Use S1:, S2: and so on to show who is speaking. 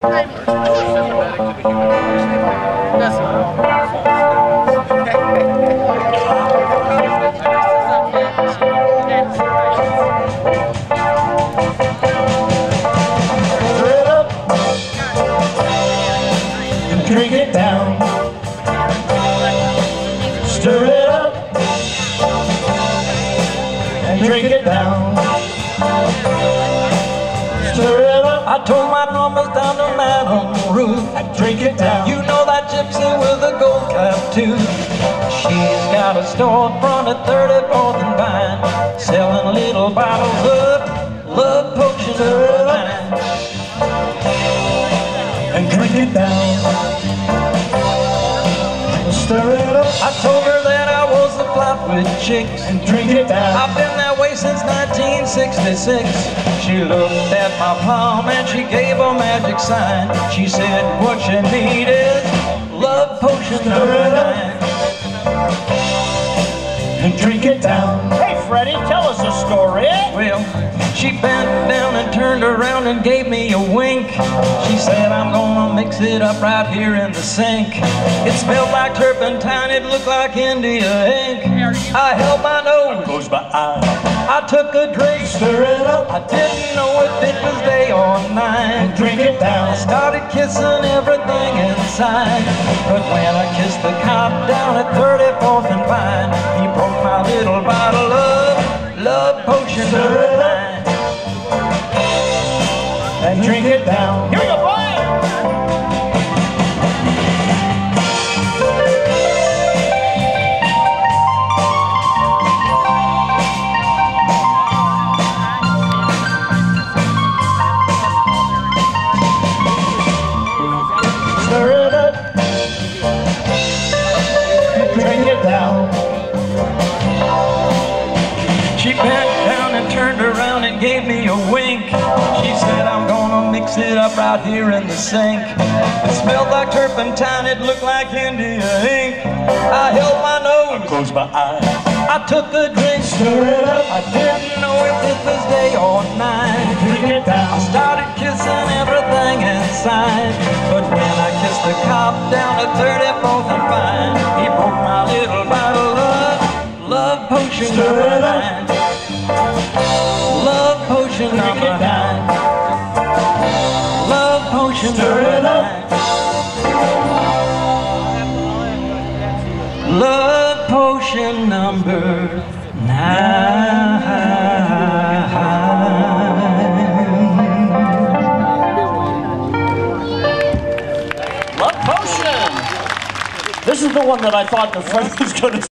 S1: drink it down. Stir it up and drink it down. Stir it up.
S2: I told my numbers down
S1: drink it down.
S2: You know that gypsy with a gold cap too. She's got a store storefront at 34th and Vine, selling little bottles of love potions of wine.
S1: And drink it down.
S2: With chicks
S1: and drink it down.
S2: I've been that way since 1966. She looked at my palm and she gave a magic sign. She said, what you need is love potion number nine.
S1: And drink it down.
S3: Hey, Freddie, tell us a story.
S2: Well, she bent down and turned around and gave me a wink. She said, I'm gonna mix it up right here in the sink. It smelled like turpentine, it looked like India ink. I held my nose,
S1: closed my eyes.
S2: I took a drink,
S1: stir it up.
S2: I didn't know if it was day or night.
S1: Drink it down.
S2: I started kissing everything inside. But when I kissed the cop down at 34th and Vine, he broke my little bottle of love potion.
S1: Stir it up and drink it down.
S3: Here we go,
S2: mix it up right here in the sink. It smelled like turpentine, it looked like India ink. I held my nose,
S1: closed my eyes.
S2: I took a drink.
S1: Stir it up.
S2: I didn't know if it was day or night.
S1: Drink it down.
S2: I started kissing everything inside. But when I kissed the cop down at 34th and Vine, he broke my little bottle of love potion
S1: Stir
S2: number
S1: it up.
S2: nine. Love potion
S1: Drink
S2: number
S1: it down.
S2: nine. Potion
S1: Stir it up.
S2: Love potion number nine.
S3: Love Potion. This is the one that I thought the Freddie was going to